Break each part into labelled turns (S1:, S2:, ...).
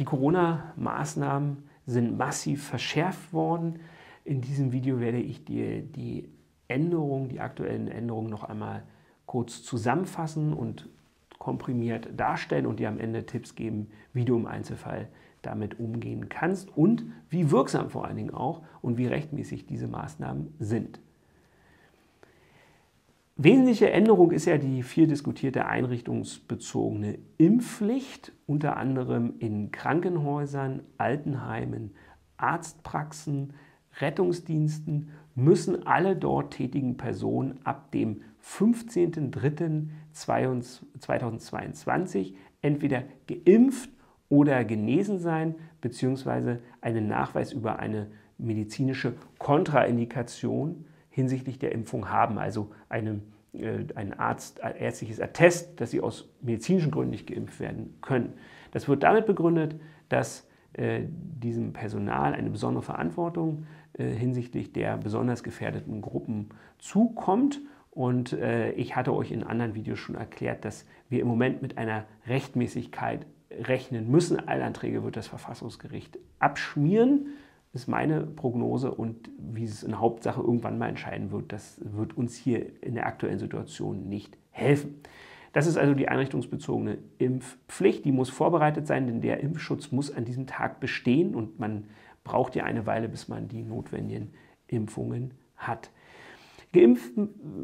S1: Die Corona-Maßnahmen sind massiv verschärft worden. In diesem Video werde ich dir die Änderungen, die aktuellen Änderungen noch einmal kurz zusammenfassen und komprimiert darstellen und dir am Ende Tipps geben, wie du im Einzelfall damit umgehen kannst und wie wirksam vor allen Dingen auch und wie rechtmäßig diese Maßnahmen sind. Wesentliche Änderung ist ja die viel diskutierte einrichtungsbezogene Impfpflicht, unter anderem in Krankenhäusern, Altenheimen, Arztpraxen, Rettungsdiensten müssen alle dort tätigen Personen ab dem 15.03.2022 entweder geimpft oder genesen sein, beziehungsweise einen Nachweis über eine medizinische Kontraindikation hinsichtlich der Impfung haben, also eine, äh, ein Arzt, ein ärztliches Attest, dass sie aus medizinischen Gründen nicht geimpft werden können. Das wird damit begründet, dass äh, diesem Personal eine besondere Verantwortung äh, hinsichtlich der besonders gefährdeten Gruppen zukommt. Und äh, ich hatte euch in anderen Videos schon erklärt, dass wir im Moment mit einer Rechtmäßigkeit rechnen müssen. Eilanträge wird das Verfassungsgericht abschmieren ist meine Prognose und wie es in Hauptsache irgendwann mal entscheiden wird, das wird uns hier in der aktuellen Situation nicht helfen. Das ist also die einrichtungsbezogene Impfpflicht. Die muss vorbereitet sein, denn der Impfschutz muss an diesem Tag bestehen und man braucht ja eine Weile, bis man die notwendigen Impfungen hat. Geimpft,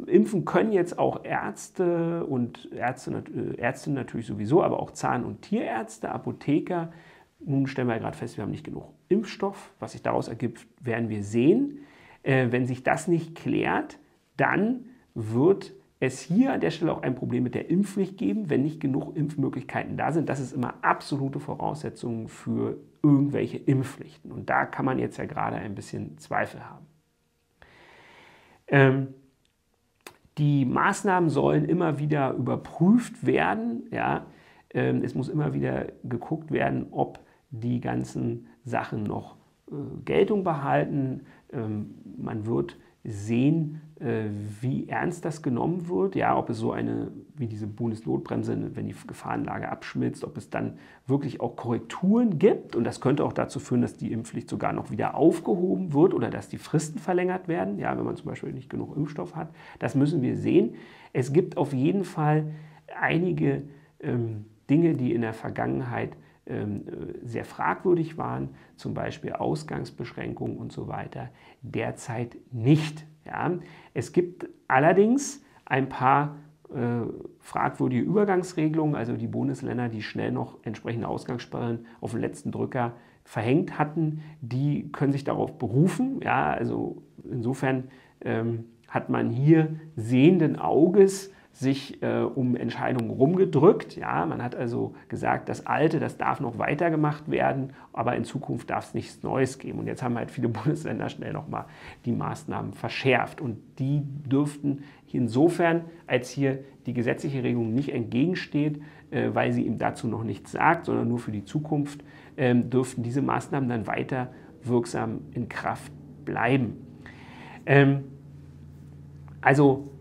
S1: impfen können jetzt auch Ärzte und Ärzte, Ärzte natürlich sowieso, aber auch Zahn- und Tierärzte, Apotheker, nun stellen wir gerade fest, wir haben nicht genug Impfstoff. Was sich daraus ergibt, werden wir sehen. Äh, wenn sich das nicht klärt, dann wird es hier an der Stelle auch ein Problem mit der Impfpflicht geben, wenn nicht genug Impfmöglichkeiten da sind. Das ist immer absolute Voraussetzung für irgendwelche Impfpflichten. Und da kann man jetzt ja gerade ein bisschen Zweifel haben. Ähm, die Maßnahmen sollen immer wieder überprüft werden. Ja? Ähm, es muss immer wieder geguckt werden, ob die ganzen Sachen noch äh, Geltung behalten. Ähm, man wird sehen, äh, wie ernst das genommen wird. Ja, ob es so eine, wie diese Bundesnotbremse, wenn die Gefahrenlage abschmilzt, ob es dann wirklich auch Korrekturen gibt. Und das könnte auch dazu führen, dass die Impfpflicht sogar noch wieder aufgehoben wird oder dass die Fristen verlängert werden, ja, wenn man zum Beispiel nicht genug Impfstoff hat. Das müssen wir sehen. Es gibt auf jeden Fall einige ähm, Dinge, die in der Vergangenheit sehr fragwürdig waren, zum Beispiel Ausgangsbeschränkungen und so weiter, derzeit nicht. Ja. Es gibt allerdings ein paar äh, fragwürdige Übergangsregelungen, also die Bundesländer, die schnell noch entsprechende Ausgangssperren auf den letzten Drücker verhängt hatten, die können sich darauf berufen. Ja, also insofern ähm, hat man hier sehenden Auges sich äh, um Entscheidungen rumgedrückt. Ja, man hat also gesagt, das Alte, das darf noch weitergemacht werden, aber in Zukunft darf es nichts Neues geben. Und jetzt haben halt viele Bundesländer schnell nochmal die Maßnahmen verschärft. Und die dürften insofern, als hier die gesetzliche Regelung nicht entgegensteht, äh, weil sie ihm dazu noch nichts sagt, sondern nur für die Zukunft, äh, dürften diese Maßnahmen dann weiter wirksam in Kraft bleiben. Ähm, also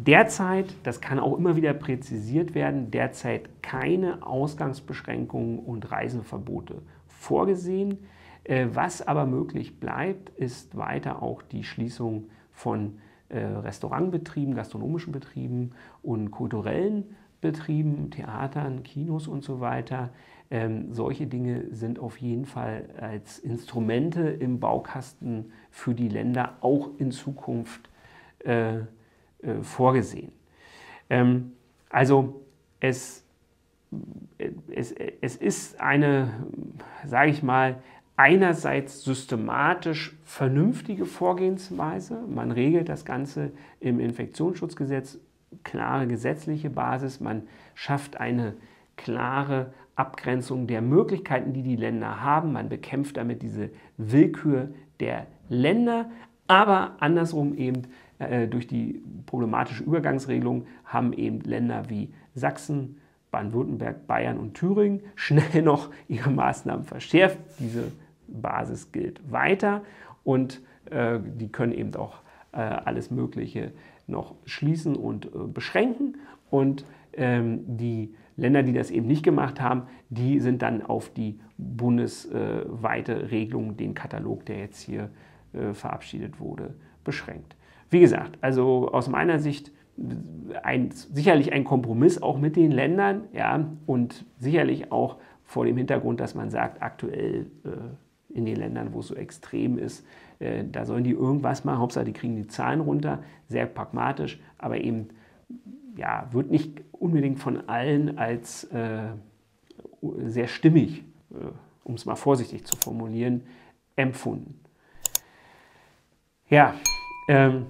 S1: Derzeit, das kann auch immer wieder präzisiert werden, derzeit keine Ausgangsbeschränkungen und Reiseverbote vorgesehen. Äh, was aber möglich bleibt, ist weiter auch die Schließung von äh, Restaurantbetrieben, gastronomischen Betrieben und kulturellen Betrieben, Theatern, Kinos und so weiter. Ähm, solche Dinge sind auf jeden Fall als Instrumente im Baukasten für die Länder auch in Zukunft äh, äh, vorgesehen. Ähm, also es, es, es ist eine, sage ich mal, einerseits systematisch vernünftige Vorgehensweise. Man regelt das Ganze im Infektionsschutzgesetz, klare gesetzliche Basis. Man schafft eine klare Abgrenzung der Möglichkeiten, die die Länder haben. Man bekämpft damit diese Willkür der Länder, aber andersrum eben äh, durch die problematische Übergangsregelung haben eben Länder wie Sachsen, Baden-Württemberg, Bayern und Thüringen schnell noch ihre Maßnahmen verschärft. Diese Basis gilt weiter und äh, die können eben auch äh, alles Mögliche noch schließen und äh, beschränken. Und Ähm, die Länder, die das eben nicht gemacht haben, die sind dann auf die bundesweite Regelung, den Katalog, der jetzt hier äh, verabschiedet wurde, beschränkt. Wie gesagt, also aus meiner Sicht ein, sicherlich ein Kompromiss auch mit den Ländern ja, und sicherlich auch vor dem Hintergrund, dass man sagt, aktuell äh, in den Ländern, wo es so extrem ist, äh, da sollen die irgendwas machen. Hauptsache, die kriegen die Zahlen runter, sehr pragmatisch, aber eben ja, wird nicht unbedingt von allen als äh, sehr stimmig, äh, um es mal vorsichtig zu formulieren, empfunden. Ja, ähm,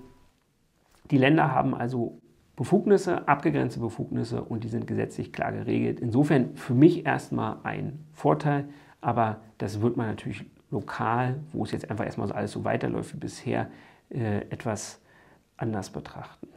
S1: die Länder haben also Befugnisse, abgegrenzte Befugnisse und die sind gesetzlich klar geregelt. Insofern für mich erstmal ein Vorteil, aber das wird man natürlich lokal, wo es jetzt einfach erstmal so alles so weiterläuft wie bisher, äh, etwas anders betrachten.